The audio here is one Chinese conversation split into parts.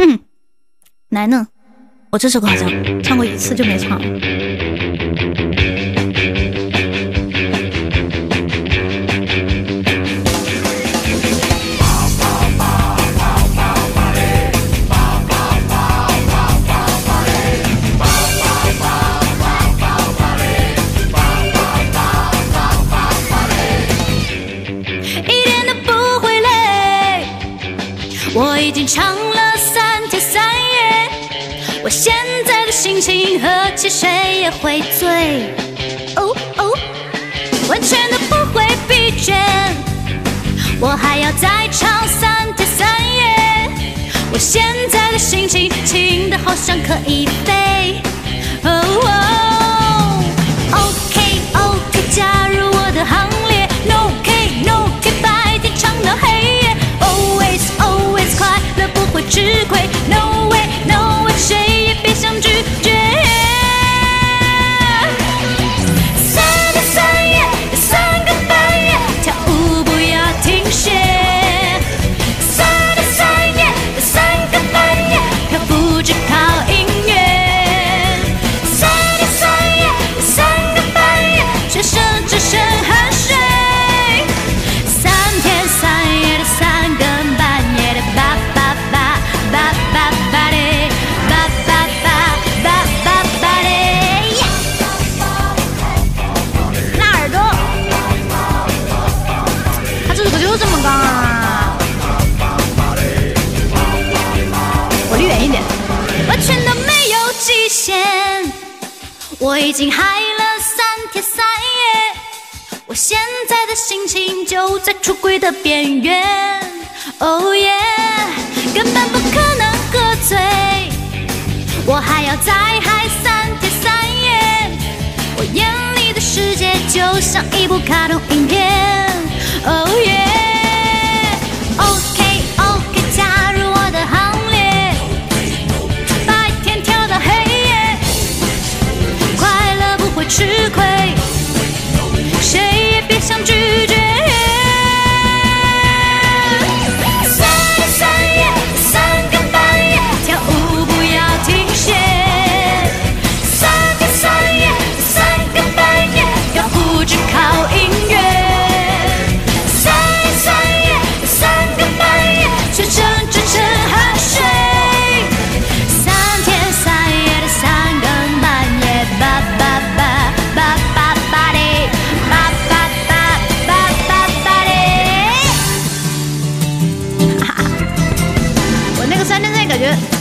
嗯来呢我这首歌好像唱过一次就没唱了。现在的心情喝汽水也会醉，哦哦，完全都不会疲倦，我还要再唱三天三夜，我现在的心情轻的好像可以飞。哦哦。我已经嗨了三天三夜我现在的心情就在出轨的边缘。哦耶根本不可能喝醉我还要再嗨三天三夜。我眼里的世界就像一部卡通影片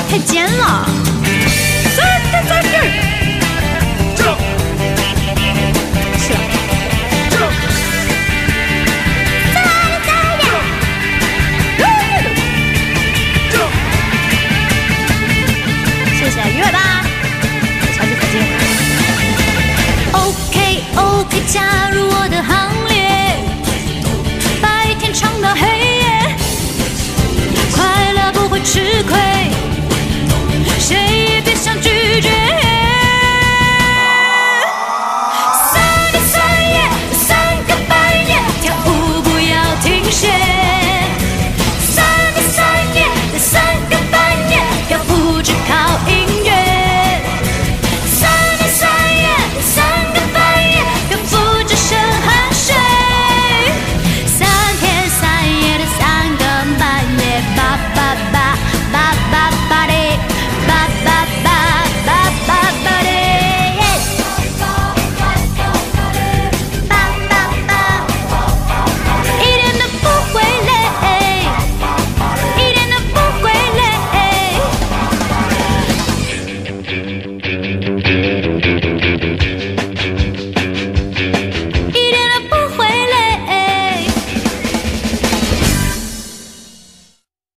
太尖了。